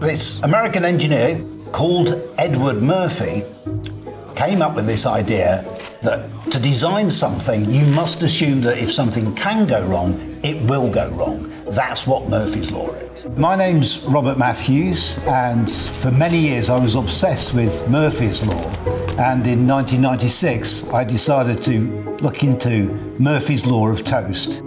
This American engineer called Edward Murphy came up with this idea that to design something, you must assume that if something can go wrong, it will go wrong. That's what Murphy's Law is. My name's Robert Matthews, and for many years I was obsessed with Murphy's Law. And in 1996, I decided to look into Murphy's Law of Toast.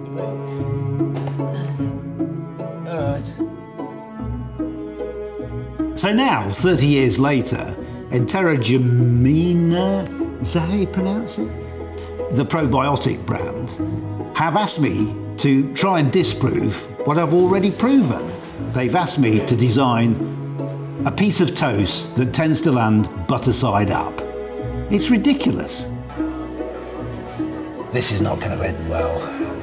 So now, 30 years later, Enterogermina, is that how you pronounce it? The probiotic brand have asked me to try and disprove what I've already proven. They've asked me to design a piece of toast that tends to land butter side up. It's ridiculous. This is not going to end well.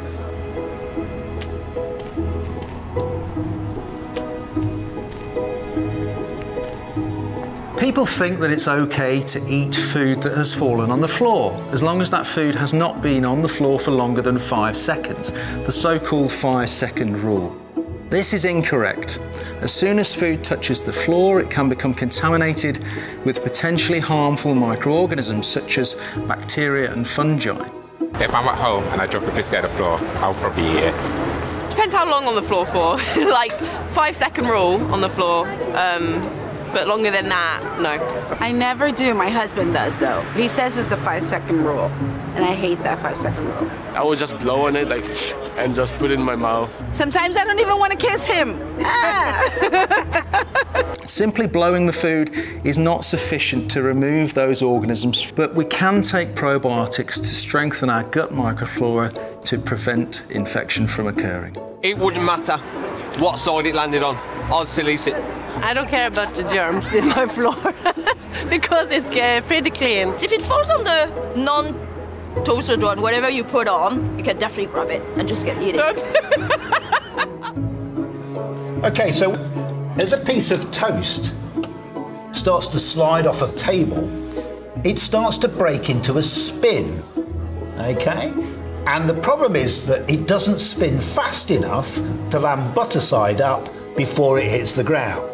People think that it's okay to eat food that has fallen on the floor, as long as that food has not been on the floor for longer than five seconds, the so-called five second rule. This is incorrect. As soon as food touches the floor, it can become contaminated with potentially harmful microorganisms such as bacteria and fungi. If I'm at home and I drop a biscuit on the floor, I'll probably eat it. Depends how long on the floor for. like five second rule on the floor. Um, but longer than that, no. I never do. My husband does, though. He says it's the five second rule, and I hate that five second rule. I would just blow on it, like, and just put it in my mouth. Sometimes I don't even want to kiss him. Ah. Simply blowing the food is not sufficient to remove those organisms, but we can take probiotics to strengthen our gut microflora to prevent infection from occurring. It wouldn't matter what side it landed on. I'd still eat it. I don't care about the germs in my floor because it's uh, pretty clean. If it falls on the non toasted one, whatever you put on, you can definitely grab it and just get eat it. Okay, so as a piece of toast starts to slide off a table, it starts to break into a spin. Okay? And the problem is that it doesn't spin fast enough to land butter side up before it hits the ground.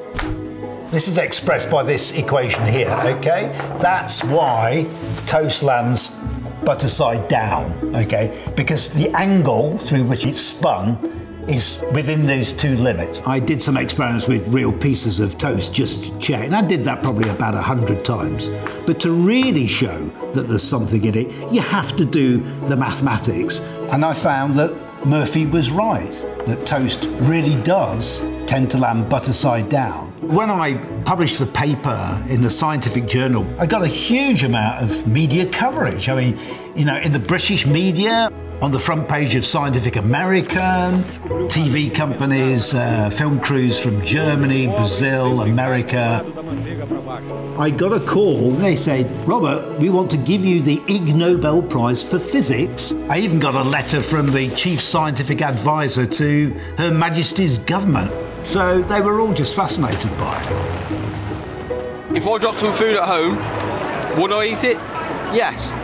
This is expressed by this equation here, okay? That's why toast lands butter side down, okay? Because the angle through which it's spun is within those two limits. I did some experiments with real pieces of toast just to check, and I did that probably about a hundred times. But to really show that there's something in it, you have to do the mathematics. And I found that Murphy was right, that toast really does tend to land butter side down. When I published the paper in the scientific journal, I got a huge amount of media coverage. I mean, you know, in the British media, on the front page of Scientific American, TV companies, uh, film crews from Germany, Brazil, America. I got a call. They said, Robert, we want to give you the Ig Nobel Prize for Physics. I even got a letter from the chief scientific advisor to Her Majesty's government. So they were all just fascinated by it. If I dropped some food at home, would I eat it? Yes.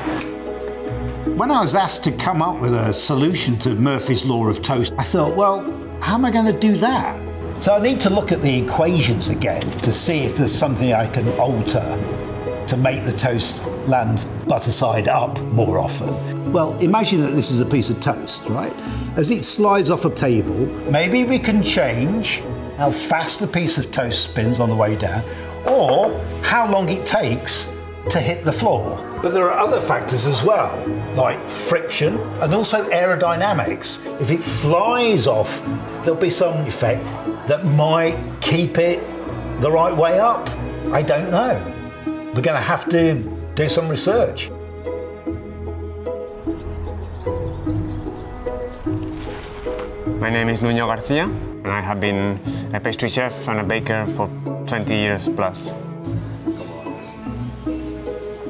When I was asked to come up with a solution to Murphy's Law of Toast, I thought, well, how am I going to do that? So I need to look at the equations again to see if there's something I can alter to make the toast land butter side up more often. Well, imagine that this is a piece of toast, right? As it slides off a table, maybe we can change how fast a piece of toast spins on the way down, or how long it takes to hit the floor. But there are other factors as well, like friction and also aerodynamics. If it flies off, there'll be some effect that might keep it the right way up. I don't know. We're going to have to do some research. My name is Nuño Garcia, and I have been a pastry chef and a baker for 20 years plus.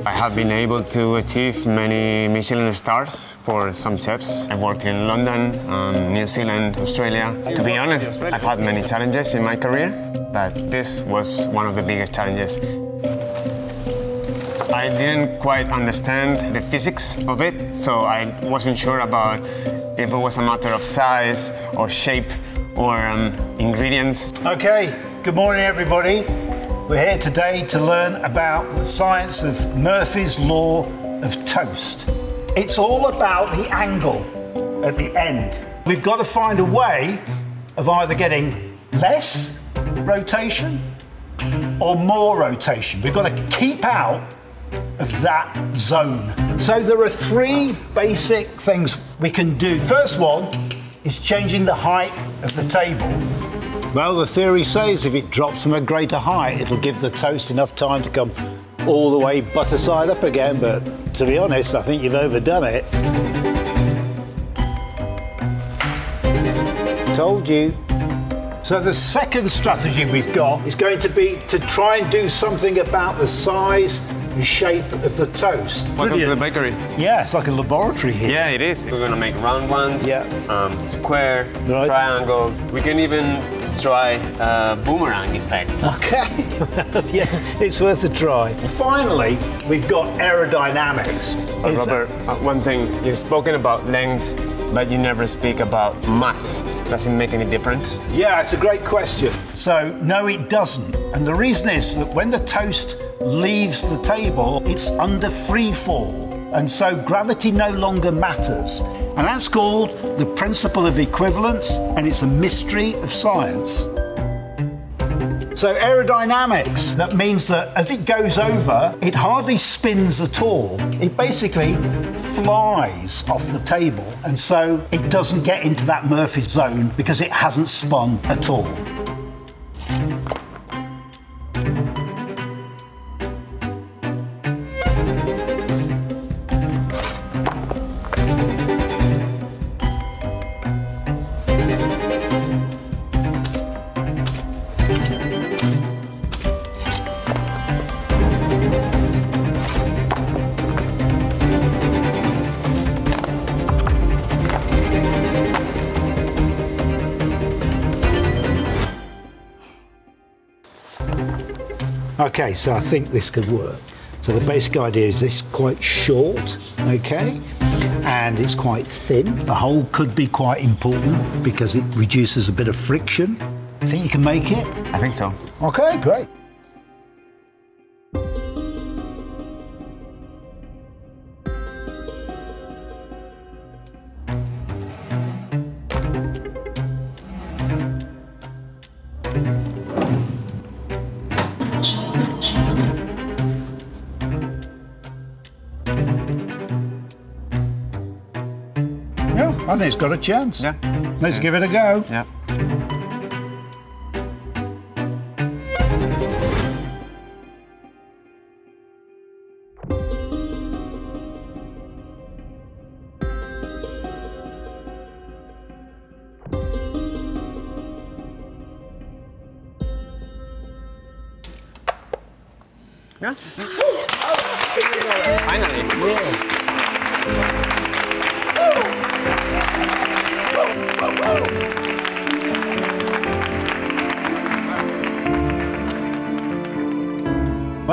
I have been able to achieve many Michelin stars for some chefs. I've worked in London, um, New Zealand, Australia. To be honest, I've had many challenges in my career, but this was one of the biggest challenges. I didn't quite understand the physics of it, so I wasn't sure about if it was a matter of size or shape or um, ingredients. Okay, good morning, everybody. We're here today to learn about the science of Murphy's Law of Toast. It's all about the angle at the end. We've got to find a way of either getting less rotation or more rotation. We've got to keep out of that zone. So there are three basic things we can do. First one is changing the height of the table. Well, the theory says if it drops from a greater height, it'll give the toast enough time to come all the way butter side up again, but to be honest, I think you've overdone it. Told you. So the second strategy we've got is going to be to try and do something about the size and shape of the toast. Welcome to the bakery. Yeah, it's like a laboratory here. Yeah, it is. We're gonna make round ones, Yeah. um, square, Right. triangles. We can even try a boomerang effect. Okay. yeah, it's worth a try. Finally, we've got aerodynamics. Uh, Robert, uh, one thing, you've spoken about length, but you never speak about mass. Does it make any difference? Yeah, it's a great question. So, no, it doesn't. And the reason is that when the toast leaves the table, it's under free fall. And so gravity no longer matters. And that's called the principle of equivalence, and it's a mystery of science. So, aerodynamics, that means that as it goes over, it hardly spins at all. It basically flies off the table, and so it doesn't get into that Murphy zone because it hasn't spun at all. Okay, so I think this could work. So the basic idea is this quite short, okay, and it's quite thin. The hole could be quite important because it reduces a bit of friction. Think you can make it? I think so. Okay, great. I think it's got a chance. Yeah. Let's give it a go. Yeah. Yeah. Finally.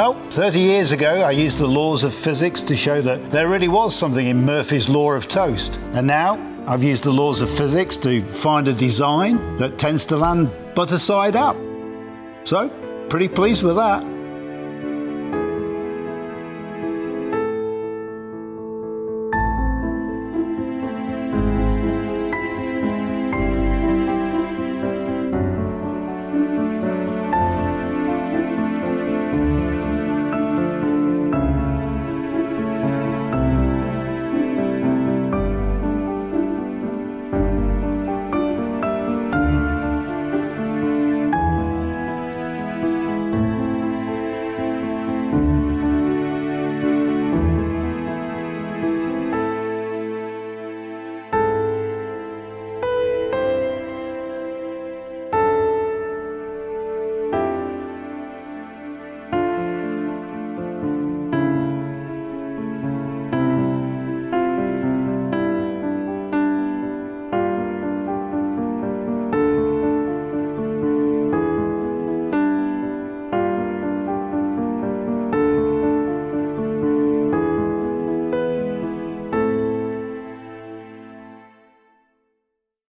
Well, 30 years ago, I used the laws of physics to show that there really was something in Murphy's Law of Toast. And now I've used the laws of physics to find a design that tends to land butter side up. So, pretty pleased with that.